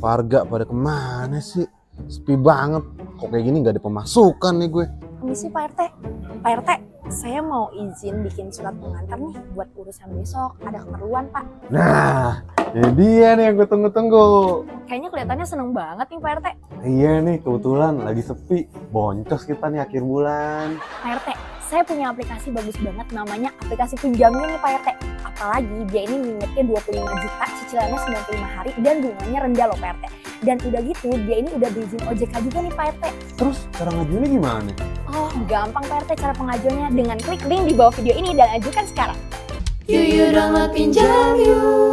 Warga pada ke mana sih? Sepi banget. Kok kayak gini nggak ada pemasukan nih gue. Permisi Pak RT. Pak RT, saya mau izin bikin surat pengantar nih buat urusan besok. Ada keperluan Pak. Nah, ini dia nih yang gue tunggu-tunggu. Kayaknya kelihatannya seneng banget nih Pak RT. Iya nih, kebetulan lagi sepi. Boncos kita nih akhir bulan. Pak RT, saya punya aplikasi bagus banget namanya aplikasi penjamin nih Pak RT. Apalagi dia ini limitnya 25 juta, cicilannya 95 hari dan bunganya rendah loh Pak RT. Dan udah gitu, dia ini udah berizin OJK juga nih Pak RT. Terus cara ngajuinnya gimana? Oh, gampang Pak RT cara pengajuannya dengan klik link di bawah video ini dan ajukan sekarang. Yuk yuk download pinjam yuk